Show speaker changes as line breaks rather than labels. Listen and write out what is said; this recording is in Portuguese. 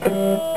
Música